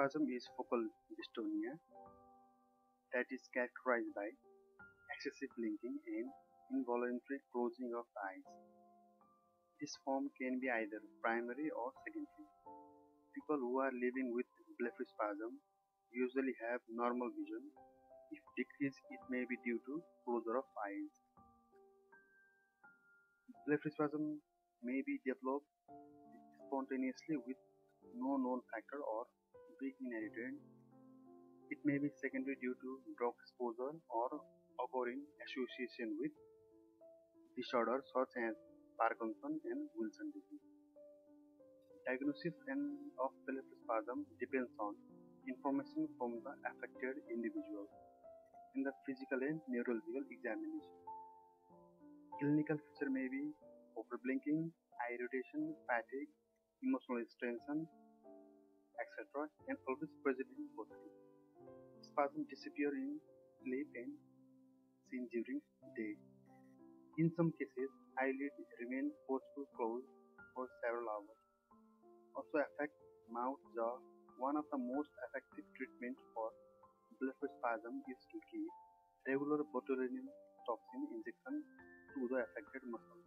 Blepharospasm is focal dystonia that is characterized by excessive blinking and involuntary closing of eyes. This form can be either primary or secondary. People who are living with blepharospasm usually have normal vision. If decreased, it may be due to closure of eyes. Blepharospasm may be developed spontaneously with no known factor or be inherited. It may be secondary due to drug exposure or occur in association with disorders such as Parkinson and Wilson disease. Diagnosis and of blepharospasm depends on information from the affected individual in the physical and neurological examination. Clinical feature may be overblinking, eye irritation, fatigue, emotional tension, Spasm disappear in sleep and seen during day. In some cases, eyelids remain forcefully closed for several hours. Also affect mouth, jaw. One of the most effective treatments for blepharospasm is to give regular botulinum toxin injection to the affected muscle.